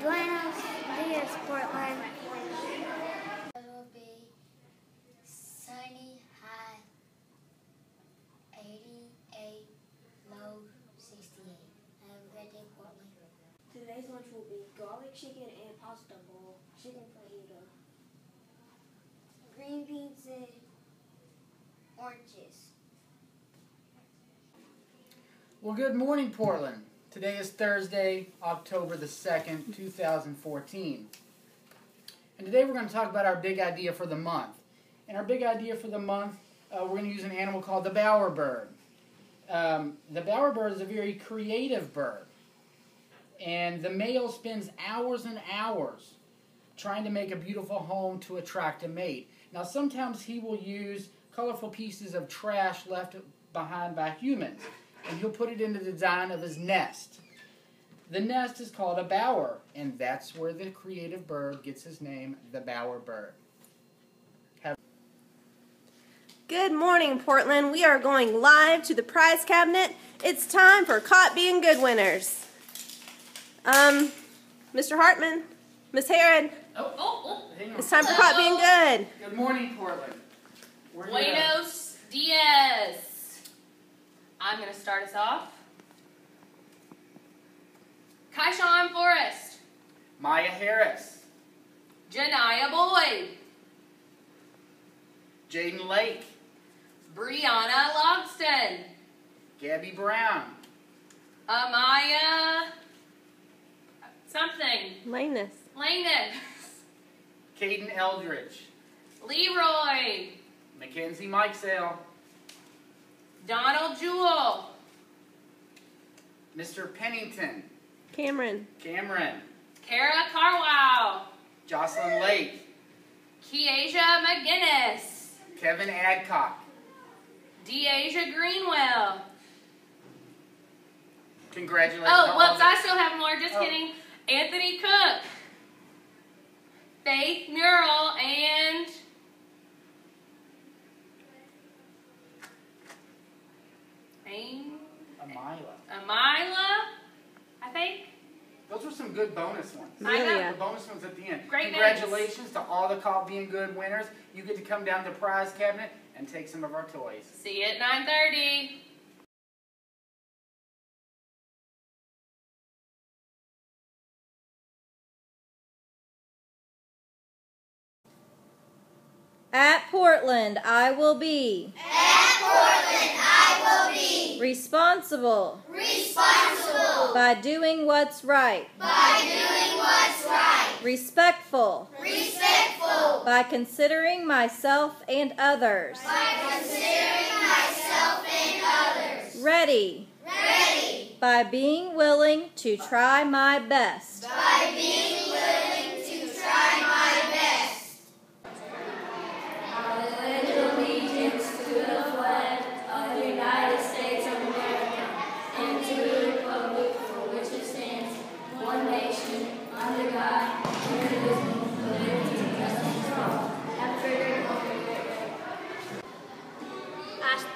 Buenos dias, Portland. It will be sunny high 88, low 68. Have a great day, Portland. Today's lunch will be garlic chicken and pasta bowl, chicken fajita, Green beans and oranges. Well, good morning, Portland. Today is Thursday, October the 2nd, 2014. And today we're going to talk about our big idea for the month. And our big idea for the month, uh, we're going to use an animal called the bowerbird. Um, the bowerbird is a very creative bird. And the male spends hours and hours trying to make a beautiful home to attract a mate. Now, sometimes he will use colorful pieces of trash left behind by humans and he'll put it into the design of his nest. The nest is called a bower, and that's where the creative bird gets his name, the bowerbird. Have Good morning, Portland. We are going live to the prize cabinet. It's time for Caught Being Good winners. Um, Mr. Hartman, Miss Herod, oh, oh, hang on. it's time for Caught Being Good. Good morning, Portland. We're gonna- Buenos Maya Harris, Janaya Boyd. Jaden Lake, Brianna Logston. Gabby Brown, Amaya. Something. Lanus, Lanus. Caden Eldridge, Leroy. Mackenzie Mikesale, Donald Jewell. Mr. Pennington, Cameron, Cameron, Kara Carwow. Jocelyn Lake, Keasia McGinnis. Kevin Adcock, Deasia Greenwell. Congratulations. Oh, whoops, I still have more. Just Oh. kidding. Anthony Cook. Faith Mural and Amila. Amila, I think. Those were some good bonus ones. I know. The bonus ones at the end. Great Congratulations to all the Caught Being Good winners. You get to come down to the prize cabinet and take some of our toys. See you at 9:30. At Portland, I will be. At Portland, I will be Responsible. responsible By doing what's right. by doing what's right, Respectful. respectful By considering myself and others. by considering myself and others, Ready. ready By being willing to try my best. by being willing to try my best.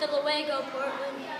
Hasta luego, Portland.